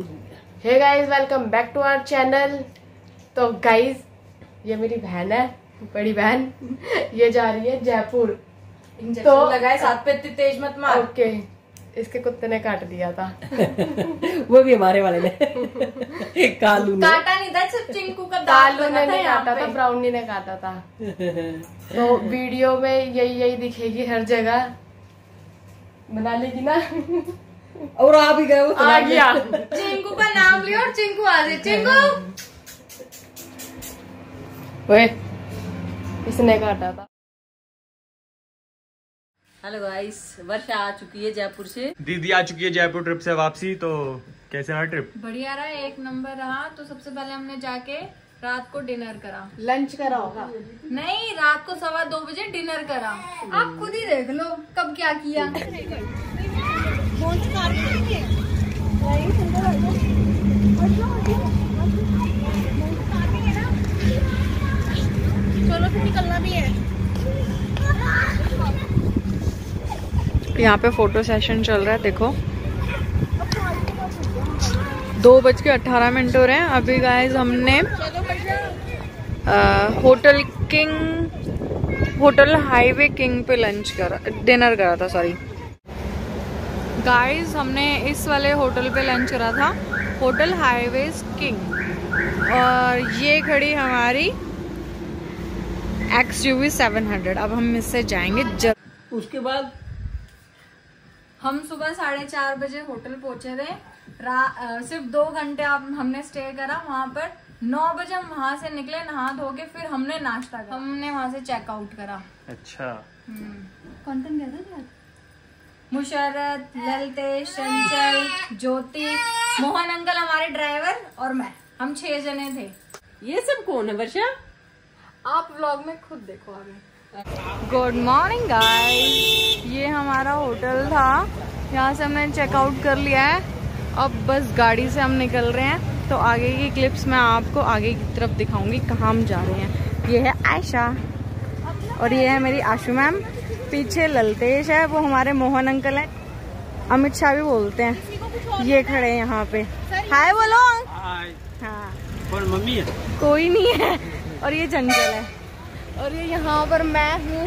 Hey guys welcome back to our channel तो guys ये मेरी बहन है बड़ी बहन। ये जा रही है जयपुर। तो- लगाए साथ पे इतनी तेज मत मार। ओके इसके कुत्ते ने काट दिया था। वो भी हमारे वाले ने। कालू ने। काटा नहीं था सिर्फ़ चिंकू का लगा ने था नहीं काटा था ब्राउनी ने काटा था। तो वीडियो में यही यही दिखेगी हर जगह। बना लेगी ना? और आ भी गए वो तो आ गया। चिंकू का नाम लिया और चिंकू आ गई चिंकू! ओए इसने काटा था। हेलो गाइस वर्षा आ चुकी है जयपुर से। दीदी आ चुकी है जयपुर ट्रिप से वापसी तो कैसे रहा ट्रिप बढ़िया रहा एक नंबर रहा। तो सबसे पहले हमने जाके रात को डिनर करा। लंच करा होगा। नहीं रात को सवा दो बजे डिनर करा। आप खुद ही देख लो कब क्या किया। यहाँ पे फ़ोटो सेशन चल रहा है देखो। दो बज के अट्ठारह मिनट हो रहे हैं। अभी गाइज़ हमने अ, hotel king hotel highway king पे लंच करा डिनर करा था सॉरी गाइस हमने इस वाले होटल पे लंच करा था होटल हाईवे किंग। और ये खड़ी हमारी X U V seven hundred अब हम इससे जाएँगे जब उसके बाद हम सुबह साढ़े चार बजे होटल पहुँचे थे। रा- अ, सिर्फ़ दो घंटे आप हमने स्टे करा वहाँ पर नौ बजे हम वहाँ से निकले नहा धो के फिर हमने नाश्ता करा। हमने वहाँ से चेकआउट करा। अच्छा। कौन कौन गया था? मुशरत ललतेश चंचल ज्योति मोहन अंकल हमारे ड्राइवर और मैं। हम छह जने थे। ये सब कौन है वर्षा? आप व्लॉग में खुद देखो आगे। गुड मॉर्निंग गाइस ये हमारा होटल था। यहाँ से हमने चेकआउट कर लिया है। अब बस गाड़ी से हम निकल रहे हैं। तो आगे की क्लिप्स मैं आपको आगे की तरफ़ दिखाऊँगी कहाँ हम जा रहे हैं। ये है आयशा। और ये है मेरी आशु मैम। पीछे ललतेश है वो हमारे मोहन अंकल हैं। अमित शाह भी बोलते हैं। ये खड़े हैं? यहाँ पे। हाय बोलो। हाँ। मम्मी है? कोई नहीं है। और ये जंगल है। और ये यहाँ पर मैं हूँ।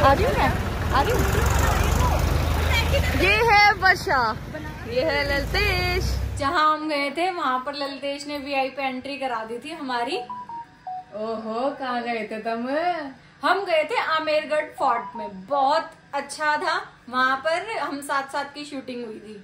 आ रही हूँ मैं आ रही हूँ ये है वर्षा ये है ललतेश। जहाँ हम गए थे वहाँ पर ललतेश ने वीआईपी एंट्री करा दी थी हमारी। ओहो कहाँ गए थे तुम? हम गए थे आमेरगढ़ फोर्ट में। बहुत अच्छा था। वहाँ पर हम साथ साथ की शूटिंग हुई थी।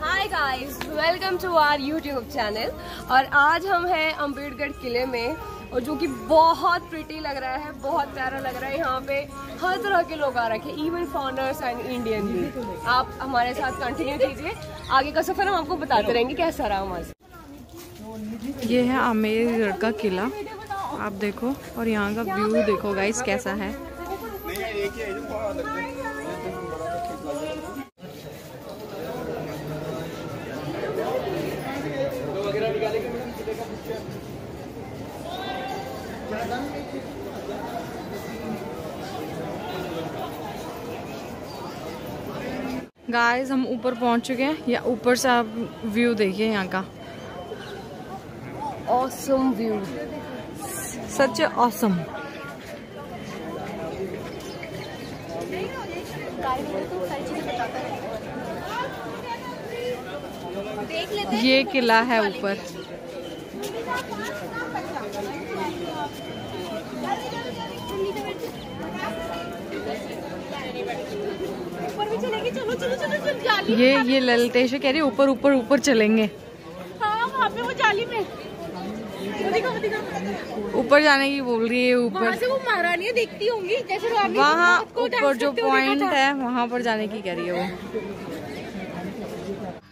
Hi guys welcome to our YouTube channel और आज हम हैं अंबेडकर किले में। और जो कि बहुत प्रिटी लग रहा है, बहुत प्यारा लग रहा है। यहाँ पे हर तरह के लोग आ रखे इवन फॉरनर्स एंड इंडियन भी। आप हमारे साथ कंटिन्यू कीजिए। आगे का सफ़र हम आपको बताते रहेंगे कैसा रहा हमारे ये है आमेरगढ़ का किला। आप देखो, और यहाँ का व्यू देखो गाइस कैसा है। गाइस हम ऊपर पहुँच चुके हैं। या ऊपर से आप व्यू देखिए यहाँ का। ऑसम व्यू सच ऑसम ये किला है ऊपर। ये ये ललतेश कह रही ऊपर ऊपर ऊपर चलेंगे। ऊपर जाने की बोल रही है ऊपर। से वो महारानियाँ देखती होंगी जैसे वहाँ ऊपर जो पॉइंट है वहाँ पर जाने की कह रही है वो।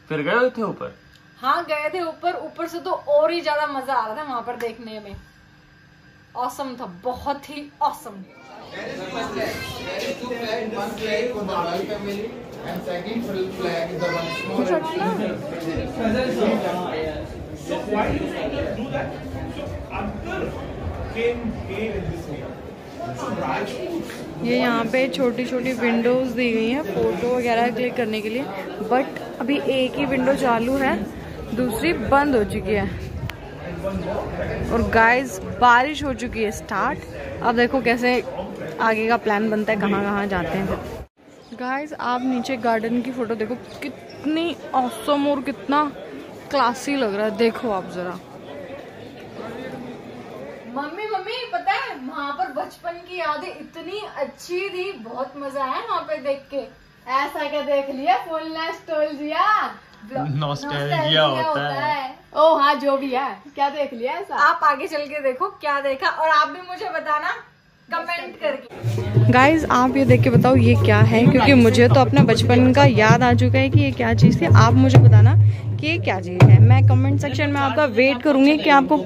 फिर गए थे ऊपर? हाँ गए थे ऊपर। ऊपर से तो और ही ज़्यादा मज़ा आ रहा था वहाँ पर देखने में। औसम था बहुत ही औसम ये यहाँ पे छोटी छोटी विंडोज़ दी गई हैं फ़ोटो वगैरह क्लिक करने के लिए बट अभी एक ही विंडो चालू है, दूसरी बंद हो चुकी है। और गाइस बारिश हो चुकी है स्टार्ट अब देखो कैसे आगे का प्लान बनता है कहाँ कहाँ जाते हैं गाइस आप नीचे गार्डन की फ़ोटो देखो कितनी औसम और कितना क्लासी लग रहा है। देखो आप जरा। मम्मी मम्मी पता है वहाँ पर बचपन की यादें इतनी अच्छी थी बहुत मज़ा आया वहाँ पे देख के। ऐसा क्या देख लिया? फुल नॉस्टैल्जिया नॉस्टैल्जिया होता है। ओ हाँ जो भी है। क्या देख लिया ऐसा? आप आगे चल के देखो क्या देखा? और आप भी मुझे बताना कमेंट करके। गाइज़ आप ये देख के बताओ ये क्या है, क्योंकि मुझे तो अपना बचपन का याद आ चुका है कि ये क्या चीज़ थी। आप मुझे बताना कि ये क्या चीज़ है। मैं कमेंट सेक्शन में आपका वेट करूँगी कि आपको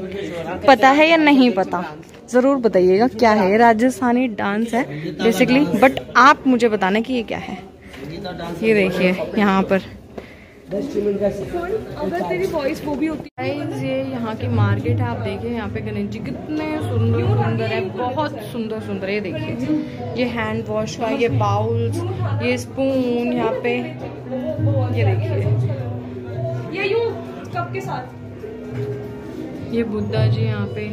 पता है या नहीं पता। ज़रूर बताइएगा क्या है। राजस्थानी डांस है बेसिकली बट आप मुझे बताना कि ये क्या है। ये देखिए, यहाँ पर। अगर तेरी वॉइस वो भी होती Guys, ये यहाँ की मार्केट है आप देखिए यहाँ पे गणेश जी कितने सुंदर सुंदर है बहुत सुंदर सुंदर है ये देखिए। ये हैंड वॉश का ये बाउल्स ये स्पून यहाँ पे ये देखिए। ये यूँ कप के साथ? ये बुद्धा जी यहाँ पे।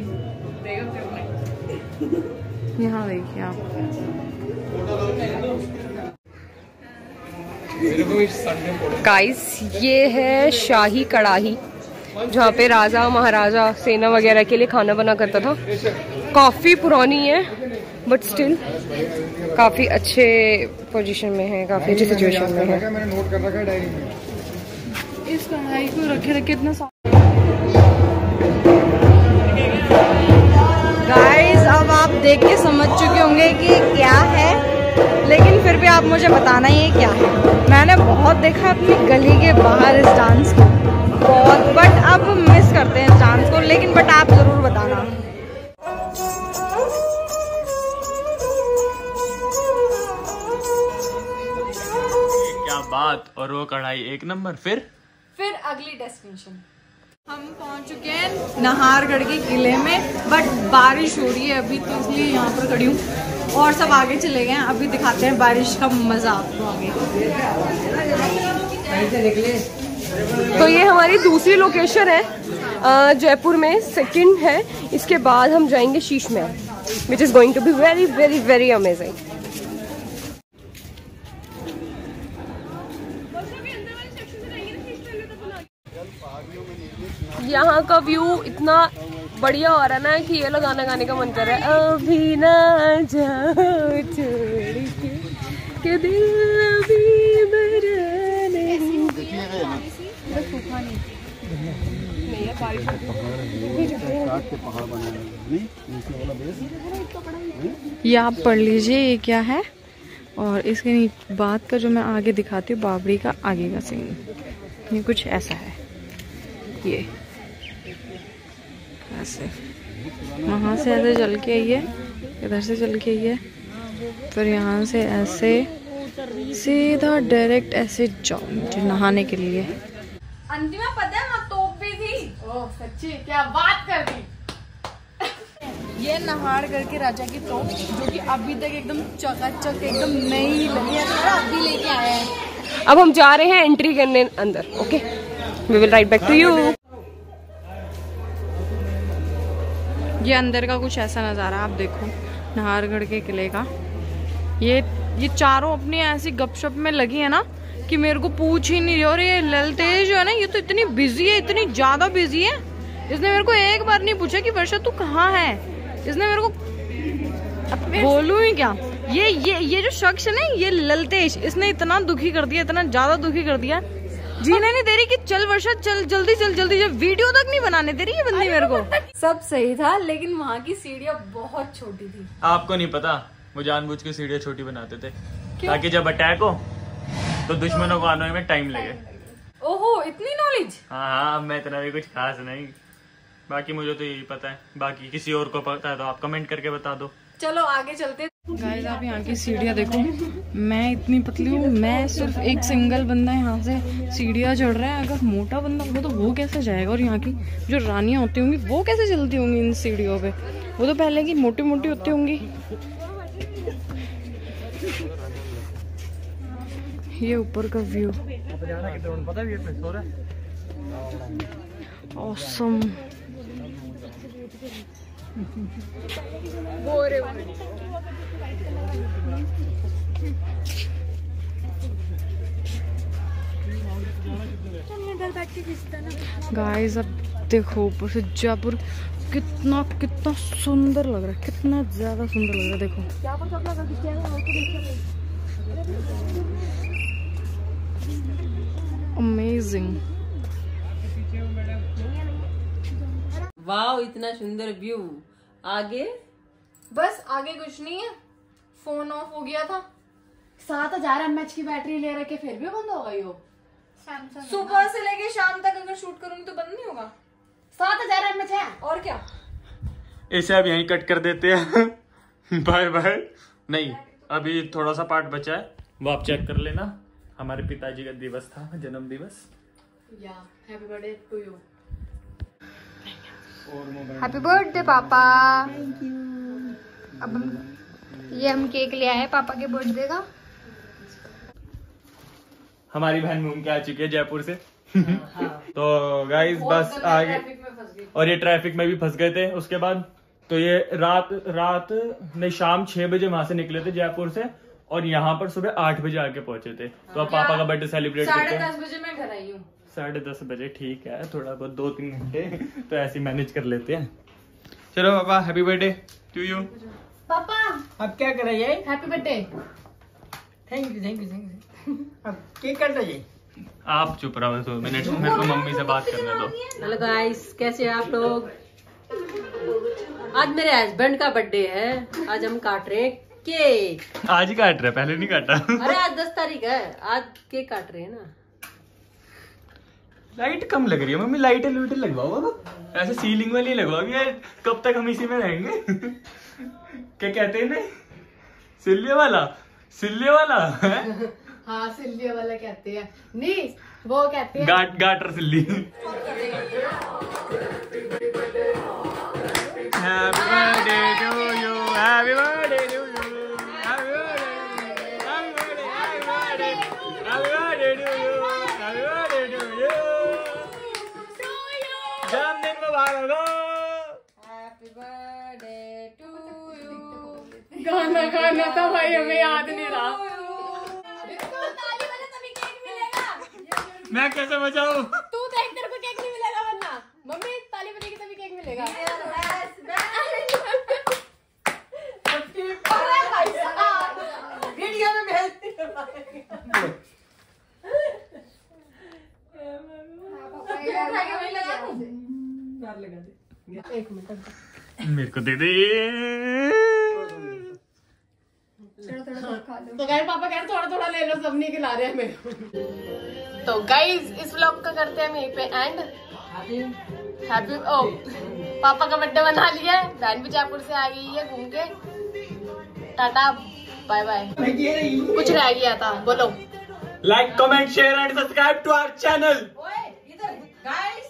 यहाँ देखिए आप। गाइस ये है शाही कढ़ाही जहाँ पे राजा महाराजा सेना वगैरह के लिए खाना बना करता था। काफ़ी पुरानी है बट स्टिल काफ़ी अच्छे पोजीशन में है काफ़ी अच्छी सिचुएशन में है। मैंने नोट कर रखा है डायरी में इस कढ़ाई को रखे रखे इतना गाइस अब आप देख के समझ चुके होंगे कि क्या है। लेकिन फिर भी आप मुझे बताना ये क्या है? मैंने बहुत देखा अपनी गली के बाहर इस डांस को। बहुत बट अब मिस करते हैं इस डांस को लेकिन बट आप ज़रूर बताना। क्या बात और वो कढ़ाई एक नंबर फिर? फिर अगली डेस्टिनेशन हम पहुँच चुके हैं नाहरगढ़ के किले में बट बारिश हो रही है अभी तो इसलिए यहाँ पर खड़ी हूँ। और सब आगे चले गए अभी दिखाते हैं बारिश का मज़ा आपको आगे। तो ये हमारी दूसरी लोकेशन है जयपुर में। सेकंड है। इसके बाद हम जाएँगे Sheesh Mahal which is going to be very very very amazing यहाँ का व्यू इतना बढ़िया हो रहा है ना कि ये लोग गाना गाने का मन कर रहा है। अभी ना जाओ छोड़ के, कि दिल अभी ये आप पढ़ लीजिए, ये क्या है? और इसके बाद का जो मैं आगे दिखाती हूँ, बाबरी का आगे का सीन ये कुछ ऐसा है। ये। ऐसे वहाँ से ऐसे चल के आइए इधर से चल के आइए फिर यहाँ से ऐसे सीधा डायरेक्ट ऐसे जाओ नहाने के लिए। अंतिमा पता है वहाँ तोप भी। थी ओ सच्ची क्या बात कर दी। ये नहाड़गढ़ के राजा की तोप जो कि अभी तक एकदम चकाचक एकदम नई लगी है अभी लेके आए हैं। अब हम जा रहे हैं एंट्री करने अंदर okay we will right back to you ये अंदर का कुछ ऐसा नज़ारा आप देखो, नाहरगढ़ के किले का। ये ये चारों अपनी ऐसी गपशप में लगी है ना कि मेरे को पूछ ही नहीं और ये ललतेज जो है ना, ये तो इतनी बिज़ी है, इतनी ज़्यादा बिज़ी है। इसने मेरे को एक बार नहीं पूछा कि वर्षा तू कहाँ है? इसने मेरे को बोलूँ ही क्या? ये ये ये जो शख्स है ना, ये ललतेश, इसने इतना दुखी कर दिया, इतना ज़्यादा दुखी कर दिया जीने नहीं दे रही कि चल वर्षा चल जल्दी चल जल्दी जब वीडियो तक नहीं बनाने दे रही ये बंदी मेरे को। सब सही था लेकिन वहाँ की सीढ़ियाँ बहुत छोटी थी। आपको नहीं पता वो जानबूझ के सीढ़ियाँ छोटी बनाते थे। ताकि जब अटैक हो तो दुश्मनों को आने में टाइम लगे। ओहो इतनी नॉलेज हाँ हाँ अब मैं इतना भी कुछ खास नहीं। बाकी मुझे तो यही पता है। बाकी किसी और को पता है तो आप कमेंट करके बता दो। चलो आगे चलते। गाइस आप यहाँ की सीढ़ियाँ देखो। मैं इतनी पतली हूँ, मैं सिर्फ़ एक सिंगल बंदा यहाँ से सीढ़ियाँ चढ़ रहा है। अगर मोटा बंदा होगा तो वो कैसे जाएगा? और यहाँ की जो रानियाँ होती होंगी, वो कैसे चलती होंगी इन सीढ़ियों पे? वो तो पहले की मोटी मोटी होती होंगी। ये ऊपर का व्यू ऑसम गाइस अब देखो, ऊपर से जयपुर कितना कितना सुंदर लग रहा है, कितना ज़्यादा सुंदर लग रहा है, देखो। अमेजिंग वाह इतना सुंदर व्यू। आगे? बस आगे कुछ नहीं है। फ़ोन ऑफ़ हो गया था। सात हज़ार एम की बैटरी ले रखे फिर भी बंद हो गई हो? सुबह से लेके शाम तक अगर शूट करूँगी तो बंद नहीं होगा। सात हज़ार एम है। और क्या? इसे अब यहीं कट कर देते हैं। बाय बाय नहीं अभी थोड़ा सा पार्ट बचा है। वो आप चेक कर लेना। हमारे पिताजी का दिवस था जन्म दिवस या happy birthday to you happy birthday पापा अब हम ये हम केक ले आए पापा के बर्थडे का। हमारी बहन घूम के आ चुकी है जयपुर से। तो गाइस बस आगे और ये ट्रैफ़िक में भी फंस गए थे उसके बाद। तो ये रात रात नहीं शाम छह बजे वहाँ से निकले थे जयपुर से और यहाँ पर सुबह आठ बजे आके पहुँचे थे। तो अब पापा का बर्थडे सेलिब्रेट करते साढ़े हैं दस बजे मैं घर आई हूँ। साढ़े दस बजे ठीक है थोड़ा बहुत दो तीन घंटे तो ऐसे मैनेज कर लेते हैं। चलो पापा हैप्पी बर्थडे टू यू पापा! अब क्या कर रही है? Happy birthday thank you thank you thank you अब केक कट रही आप चुप रहो दो मिनट मेरे को मम्मी से बात करने दो। हेलो गाइस कैसे हैं आप लोग? आज मेरे हस्बैंड का बर्थडे है। आज हम काट रहे हैं केक आज ही काट रहे पहले नहीं काटा। अरे आज दस तारीख है। आज केक काट रहे हैं ना। लाइट कम लग रही है मम्मी लाइटें लुइटें लगवाओ अब। ऐसे सीलिंग वाली लगवाओ यार कब तक हम इसी में रहेंगे? क्या कहते हैं ना सिल्ले वाला? सिल्ले वाला? है हाँ सिल्ली वाला कहते हैं। नहीं वो कहते हैं गाट गाटर सिल्ली। गाना गाना था भाई हमें याद नहीं रहा। मैं कैसे बचाऊं? तू देख तेरे को केक नहीं मिलेगा वरना। मम्मी ताली बजेगी तभी केक मिलेगा। वीडियो में भेजती एक मिनट मेरे को दे दे। तो रहे पापा कह रहे थोड़ा थोड़ा ले लो सब नहीं खिला रहे हैं मेरे तो गाइज़ इस व्लॉग का करते हैं हम यहीं पे एंड हैप्पी ओ पापा का बर्थडे बना लिया है। बहन भी जयपुर से आ गई है घूम के। टाटा बाय बाय कुछ रह गया था बोलो। Like comment share and subscribe to our channel guys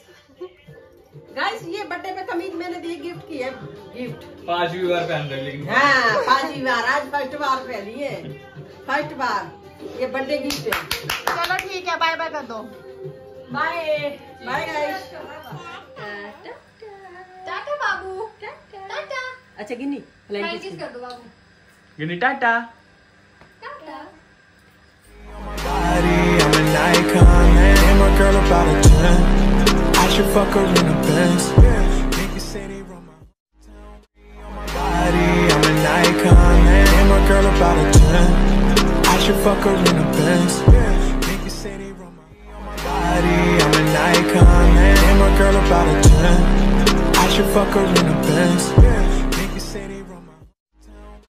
guys ये बर्थडे पे कमीज मैंने दी गिफ्ट की है। गिफ्ट पांचवी बार पहन रहे लेकिन हाँ पांचवी बार। आज फ़र्स्ट बार पहनी है। फ़र्स्ट बार। ये बर्थडे गिफ्ट है। चलो ठीक है बाय बाय कर दो। बाय बाय गाइस टाटा बाबू। टाटा। अच्छा गिनी फ्लाइंग कर दो बाबू। गिनी Tata. body, should fuck her in a Benz. Niggas say they run my. On my body, I'm an icon, man. And my girl about a 10. I should fuck her in a